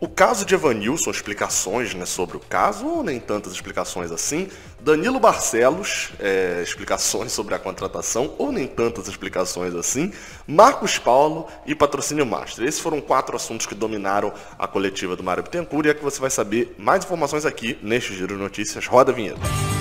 O caso de Evanilson, explicações né, sobre o caso, ou nem tantas explicações assim. Danilo Barcelos, é, explicações sobre a contratação, ou nem tantas explicações assim. Marcos Paulo e Patrocínio Master. Esses foram quatro assuntos que dominaram a coletiva do Mário Bittencourt e é que você vai saber mais informações aqui neste Giro de Notícias. Roda a vinheta.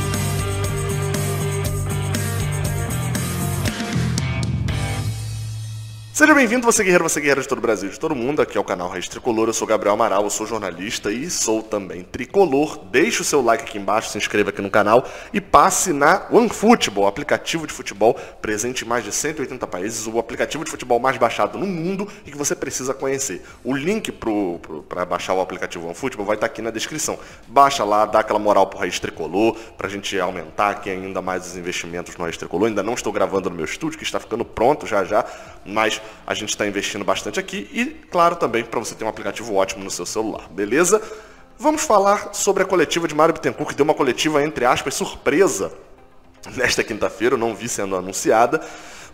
Seja bem-vindo, você guerreiro, você guerreira de todo o Brasil, de todo mundo. Aqui é o canal Raiz Tricolor. Eu sou Gabriel Amaral, eu sou jornalista e sou também tricolor. Deixe o seu like aqui embaixo, se inscreva aqui no canal e passe na OneFootball, aplicativo de futebol presente em mais de 180 países, o aplicativo de futebol mais baixado no mundo e que você precisa conhecer. O link para baixar o aplicativo OneFootball vai estar aqui na descrição. Baixa lá, dá aquela moral pro Raiz Tricolor, pra gente aumentar aqui ainda mais os investimentos no Raiz Tricolor. Ainda não estou gravando no meu estúdio, que está ficando pronto já já, mas a gente está investindo bastante aqui e, claro, também para você ter um aplicativo ótimo no seu celular, beleza? Vamos falar sobre a coletiva de Mário Bittencourt, que deu uma coletiva, entre aspas, surpresa nesta quinta-feira, eu não vi sendo anunciada.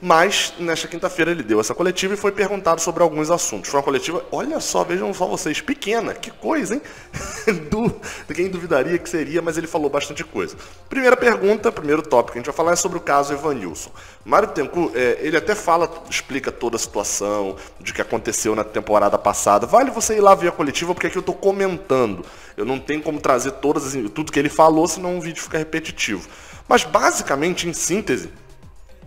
Mas, nesta quinta-feira, ele deu essa coletiva e foi perguntado sobre alguns assuntos. Foi uma coletiva, olha só, vejam só vocês, pequena, que coisa, hein? Quem duvidaria que seria, mas ele falou bastante coisa. Primeira pergunta, primeiro tópico que a gente vai falar é sobre o caso Evanilson. Mário Bittencourt, é, ele até fala, explica toda a situação, de que aconteceu na temporada passada. Vale você ir lá ver a coletiva, porque aqui eu estou comentando. Eu não tenho como trazer todas, tudo que ele falou, senão o vídeo fica repetitivo. Mas, basicamente, em síntese,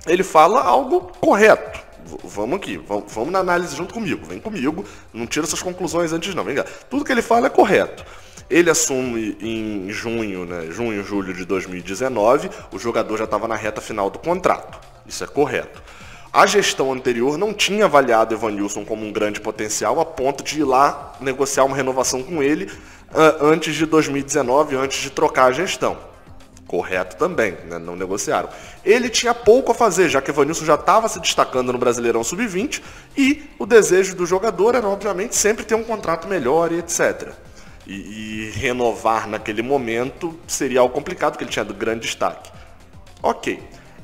ele fala algo correto. Vamos aqui, vamos na análise junto comigo. Vem comigo, não tira suas conclusões antes não. Vem cá. Tudo que ele fala é correto. Ele assume em junho, né, junho, julho de 2019, o jogador já estava na reta final do contrato. Isso é correto. A gestão anterior não tinha avaliado Evanilson como um grande potencial a ponto de ir lá negociar uma renovação com ele uh, antes de 2019, antes de trocar a gestão. Correto também, né? não negociaram. Ele tinha pouco a fazer, já que Evanilson já estava se destacando no Brasileirão Sub-20 e o desejo do jogador era, obviamente, sempre ter um contrato melhor e etc. E, e renovar naquele momento seria algo complicado, porque ele tinha grande destaque. Ok,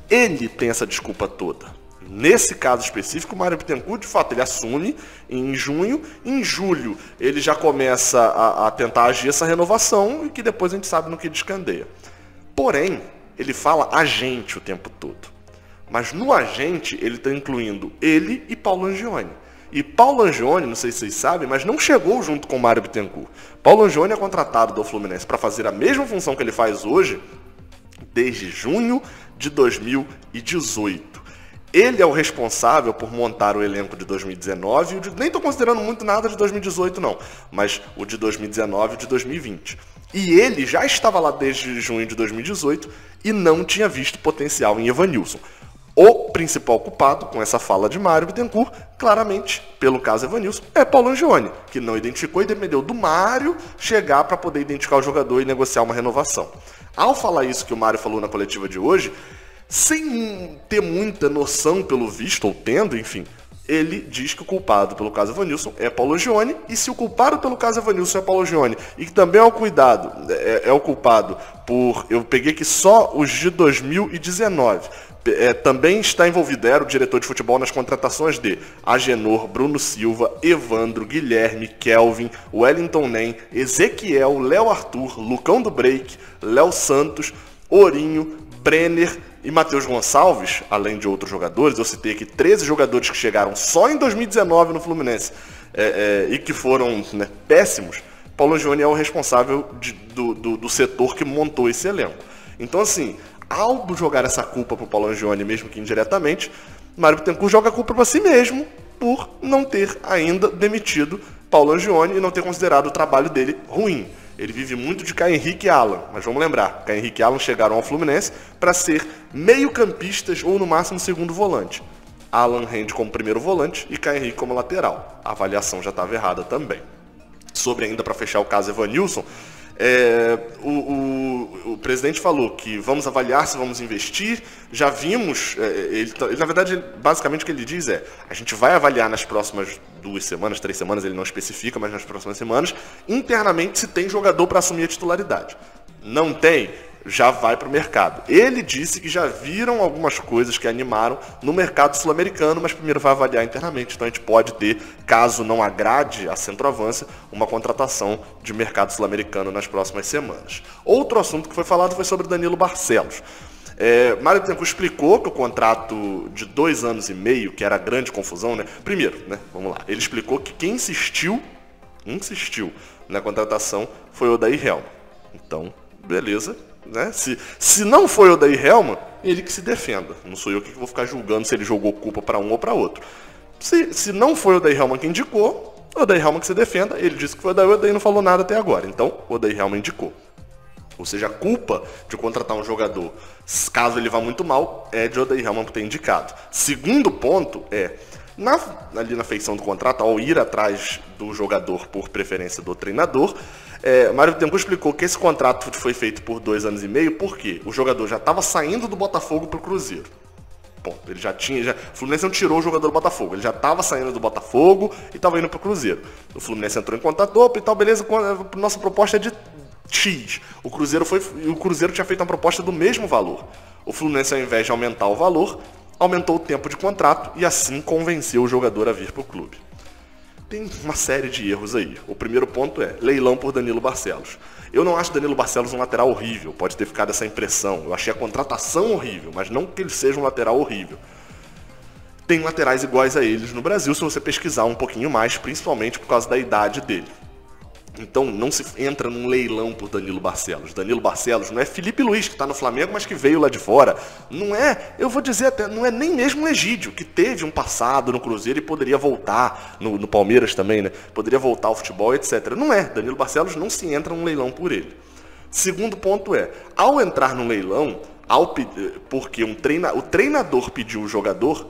ele tem essa desculpa toda. Nesse caso específico, o Mário Bittencourt, de fato, ele assume em junho. Em julho, ele já começa a, a tentar agir essa renovação e que depois a gente sabe no que descandeia. Porém, ele fala agente o tempo todo. Mas no agente, ele está incluindo ele e Paulo Angione. E Paulo Angione, não sei se vocês sabem, mas não chegou junto com Mário Bittencourt. Paulo Angione é contratado do Fluminense para fazer a mesma função que ele faz hoje desde junho de 2018. Ele é o responsável por montar o elenco de 2019, nem estou considerando muito nada de 2018 não, mas o de 2019 e de 2020. E ele já estava lá desde junho de 2018 e não tinha visto potencial em Evanilson. O principal culpado com essa fala de Mário Bittencourt, claramente, pelo caso Evanilson, é Paulo Angione, que não identificou e dependeu do Mário chegar para poder identificar o jogador e negociar uma renovação. Ao falar isso que o Mário falou na coletiva de hoje, sem ter muita noção pelo visto, ou tendo, enfim, ele diz que o culpado pelo caso Evanilson é Paulo Gione, e se o culpado pelo caso Evanilson é Paulo Gione, e que também é o cuidado, é, é o culpado por, eu peguei aqui só os de 2019, é, também está envolvido, era o diretor de futebol nas contratações de Agenor, Bruno Silva, Evandro, Guilherme, Kelvin, Wellington Nem, Ezequiel, Léo Arthur, Lucão do Break, Léo Santos, Ourinho, Brenner, e Matheus Gonçalves, além de outros jogadores, eu citei aqui 13 jogadores que chegaram só em 2019 no Fluminense é, é, e que foram né, péssimos, Paulo Gione é o responsável de, do, do, do, setor que montou esse elenco. Então, assim, ao jogar essa culpa para o Paulo Gione, mesmo que indiretamente, Mário Bittencourt joga a culpa para si mesmo por não ter ainda demitido Paulo Angione e não ter considerado o trabalho dele ruim. Ele vive muito de Caio Henrique e Alan, mas vamos lembrar, Caio Henrique e Alan chegaram ao Fluminense para ser meio-campistas ou no máximo segundo volante. Alan rende como primeiro volante e Caio Henrique como lateral. A avaliação já estava errada também. Sobre ainda para fechar o caso Evanilson, é, o, o, presidente falou que vamos avaliar se vamos investir. Já vimos, é, ele, tá, ele, na verdade, basicamente o que ele diz é: a gente vai avaliar nas próximas duas semanas, três semanas, ele não especifica, mas nas próximas semanas, internamente se tem jogador para assumir a titularidade. Não tem, já vai para o mercado. Ele disse que já viram algumas coisas que animaram no mercado sul-americano, mas primeiro vai avaliar internamente. Então a gente pode ter, caso não agrade a centroavança, uma contratação de mercado sul-americano nas próximas semanas. Outro assunto que foi falado foi sobre Danilo Barcelos. É, Mário Bittencourt explicou que o contrato de dois anos e meio, que era grande confusão, né? Primeiro, né? Vamos lá. Ele explicou que quem insistiu, insistiu na contratação foi o Daí Helma. Então, beleza. Né? Se, se não foi o Daí Helma, ele que se defenda. Não sou eu que vou ficar julgando se ele jogou culpa para um ou para outro. Se, se não foi o Daí Helma que indicou, o Daí Helma que se defenda. Ele disse que foi o Daí, o Daí não falou nada até agora. Então, o Daí Helma indicou. Ou seja, a culpa de contratar um jogador, caso ele vá muito mal, é de Odair Helman ter indicado. Segundo ponto é, na, ali na feição do contrato, ao ir atrás do jogador por preferência do treinador, é, Mário Tempo explicou que esse contrato foi feito por dois anos e meio porque o jogador já estava saindo do Botafogo para o Cruzeiro. Ponto. Ele já tinha. Já, o Fluminense não tirou o jogador do Botafogo. Ele já estava saindo do Botafogo e estava indo para o Cruzeiro. O Fluminense entrou em contato, opa, e tal, beleza, nossa proposta é de X. O Cruzeiro, foi, o Cruzeiro tinha feito uma proposta do mesmo valor. O Fluminense, ao invés de aumentar o valor, aumentou o tempo de contrato e assim convenceu o jogador a vir para o clube. Tem uma série de erros aí. O primeiro ponto é leilão por Danilo Barcelos. Eu não acho Danilo Barcelos um lateral horrível, pode ter ficado essa impressão. Eu achei a contratação horrível, mas não que ele seja um lateral horrível. Tem laterais iguais a eles no Brasil se você pesquisar um pouquinho mais, principalmente por causa da idade dele. Então não se entra num leilão por Danilo Barcelos. Danilo Barcelos não é Felipe Luiz, que está no Flamengo, mas que veio lá de fora. Não é, eu vou dizer até, não é nem mesmo o Egídio, que teve um passado no Cruzeiro e poderia voltar, no, no Palmeiras também, né? Poderia voltar ao futebol, etc. Não é, Danilo Barcelos não se entra num leilão por ele. Segundo ponto é, ao entrar no leilão, ao, porque um treina, o treinador pediu o jogador,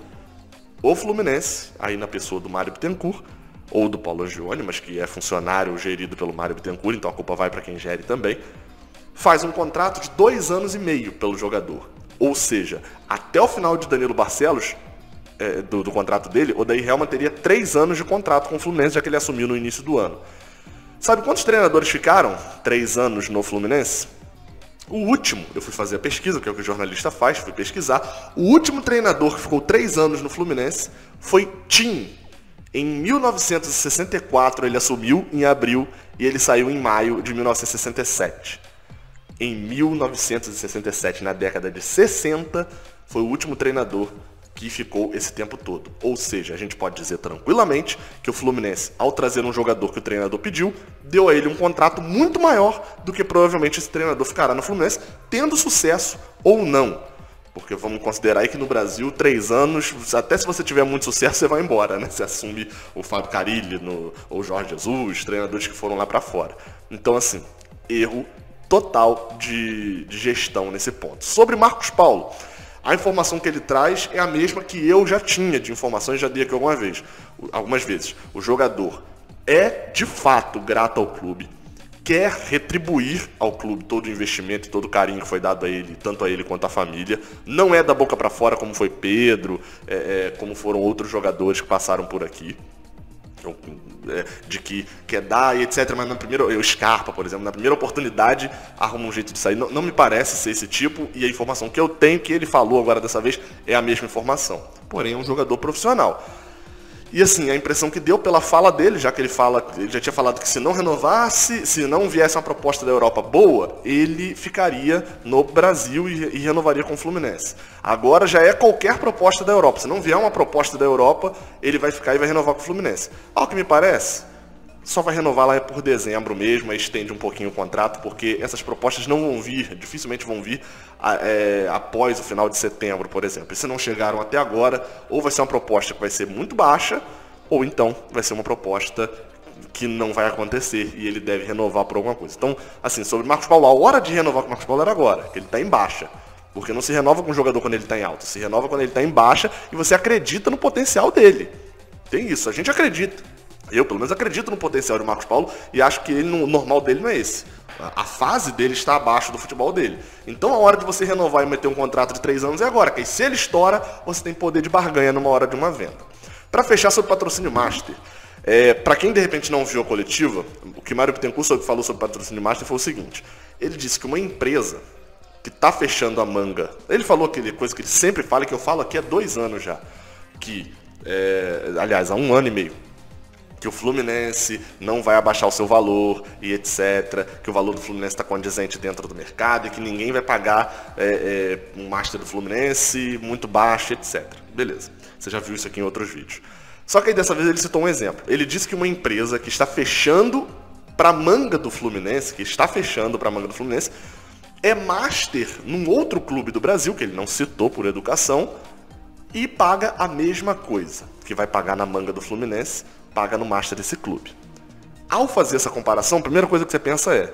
o Fluminense, aí na pessoa do Mário Bittencourt, ou do Paulo Angione, mas que é funcionário gerido pelo Mário Bittencourt, então a culpa vai para quem gere também, faz um contrato de dois anos e meio pelo jogador. Ou seja, até o final de Danilo Barcelos, é, do, do, contrato dele, o Daí Helman teria três anos de contrato com o Fluminense, já que ele assumiu no início do ano. Sabe quantos treinadores ficaram três anos no Fluminense? O último, eu fui fazer a pesquisa, que é o que o jornalista faz, fui pesquisar. O último treinador que ficou três anos no Fluminense foi Tim, em 1964 ele assumiu em abril e ele saiu em maio de 1967. Em 1967, na década de 60, foi o último treinador que ficou esse tempo todo. Ou seja, a gente pode dizer tranquilamente que o Fluminense, ao trazer um jogador que o treinador pediu, deu a ele um contrato muito maior do que provavelmente esse treinador ficará no Fluminense, tendo sucesso ou não. Porque vamos considerar aí que no Brasil, três anos, até se você tiver muito sucesso, você vai embora, né? Você assume o Fábio Carilli no, ou o Jorge Jesus, treinadores que foram lá para fora. Então, assim, erro total de, de gestão nesse ponto. Sobre Marcos Paulo, a informação que ele traz é a mesma que eu já tinha de informações, já dei aqui alguma vez, algumas vezes. O jogador é de fato grato ao clube quer retribuir ao clube todo o investimento e todo o carinho que foi dado a ele, tanto a ele quanto à família. Não é da boca para fora como foi Pedro, é, é, como foram outros jogadores que passaram por aqui. É, de que quer dar e etc. Mas na primeira, o Scarpa, por exemplo, na primeira oportunidade arruma um jeito de sair. Não, não me parece ser esse tipo e a informação que eu tenho, que ele falou agora dessa vez, é a mesma informação. Porém, é um jogador profissional. E assim, a impressão que deu pela fala dele, já que ele fala, ele já tinha falado que se não renovasse, se não viesse uma proposta da Europa boa, ele ficaria no Brasil e, e renovaria com o Fluminense. Agora já é qualquer proposta da Europa. Se não vier uma proposta da Europa, ele vai ficar e vai renovar com o Fluminense. Ao que me parece, só vai renovar lá por dezembro mesmo, aí estende um pouquinho o contrato, porque essas propostas não vão vir, dificilmente vão vir é, após o final de setembro, por exemplo. E se não chegaram até agora, ou vai ser uma proposta que vai ser muito baixa, ou então vai ser uma proposta que não vai acontecer e ele deve renovar por alguma coisa. Então, assim, sobre Marcos Paulo, a hora de renovar com Marcos Paulo era agora, que ele está em baixa. Porque não se renova com o jogador quando ele está em alta, se renova quando ele está em baixa e você acredita no potencial dele. Tem isso, a gente acredita. Eu, pelo menos, acredito no potencial do Marcos Paulo e acho que ele, o normal dele não é esse. A fase dele está abaixo do futebol dele. Então a hora de você renovar e meter um contrato de três anos é agora, que aí, se ele estoura, você tem poder de barganha numa hora de uma venda. Para fechar sobre patrocínio master, é, para quem de repente não viu a coletiva, o que Mário Bittencourt falou sobre patrocínio master foi o seguinte: ele disse que uma empresa que tá fechando a manga. Ele falou aquele coisa que ele sempre fala, que eu falo aqui há dois anos já. Que, é, aliás, há um ano e meio. Que o Fluminense não vai abaixar o seu valor e etc. Que o valor do Fluminense está condizente dentro do mercado e que ninguém vai pagar é, é, um master do Fluminense muito baixo, etc. Beleza. Você já viu isso aqui em outros vídeos. Só que aí dessa vez ele citou um exemplo. Ele disse que uma empresa que está fechando para manga do Fluminense, que está fechando para manga do Fluminense, é master num outro clube do Brasil, que ele não citou por educação, e paga a mesma coisa que vai pagar na manga do Fluminense, paga no master desse clube. Ao fazer essa comparação, a primeira coisa que você pensa é: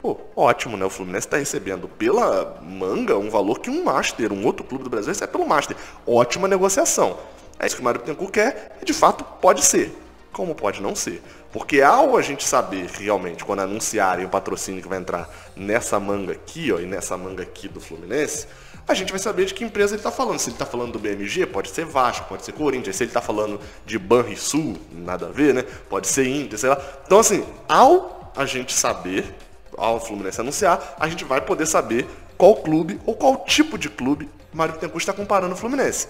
pô, ótimo, né? O Fluminense está recebendo pela manga um valor que um master, um outro clube do Brasil recebe pelo master. Ótima negociação. É isso que o Mário Bittencourt quer, e de fato pode ser. Como pode não ser? Porque ao a gente saber realmente, quando anunciarem o patrocínio que vai entrar nessa manga aqui, ó, e nessa manga aqui do Fluminense, a gente vai saber de que empresa ele está falando. Se ele está falando do BMG, pode ser Vasco, pode ser Corinthians. Se ele está falando de Banrisul, nada a ver, né? Pode ser Inter, sei lá. Então, assim, ao a gente saber, ao Fluminense anunciar, a gente vai poder saber qual clube ou qual tipo de clube Mário Bittencourt está comparando o Fluminense.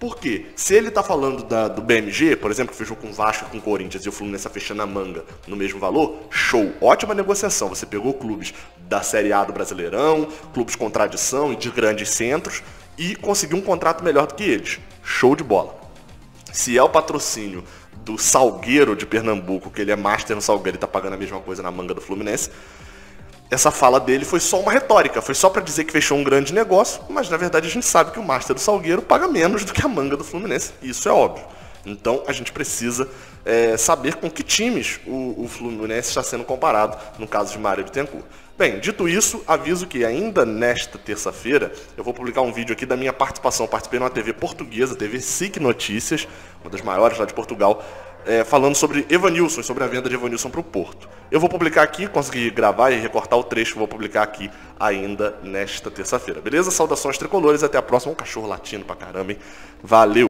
Por quê? Se ele está falando da, do BMG, por exemplo, que fechou com o Vasco com o Corinthians e o Fluminense está fechando a manga no mesmo valor, show. Ótima negociação. Você pegou clubes da Série A do Brasileirão, clubes com tradição e de grandes centros e conseguiu um contrato melhor do que eles. Show de bola. Se é o patrocínio do Salgueiro de Pernambuco, que ele é master no Salgueiro e está pagando a mesma coisa na manga do Fluminense, essa fala dele foi só uma retórica, foi só para dizer que fechou um grande negócio, mas na verdade a gente sabe que o Master do Salgueiro paga menos do que a manga do Fluminense, isso é óbvio. Então a gente precisa é, saber com que times o, o, Fluminense está sendo comparado, no caso de Mário Bittencourt. Bem, dito isso, aviso que ainda nesta terça-feira eu vou publicar um vídeo aqui da minha participação. Participei numa TV portuguesa, TV SIC Notícias, uma das maiores lá de Portugal, é, falando sobre Evanilson, sobre a venda de Evanilson para o Porto. Eu vou publicar aqui, consegui gravar e recortar o trecho, vou publicar aqui ainda nesta terça-feira. Beleza? Saudações tricolores, até a próxima. Um cachorro latindo pra caramba, hein? Valeu!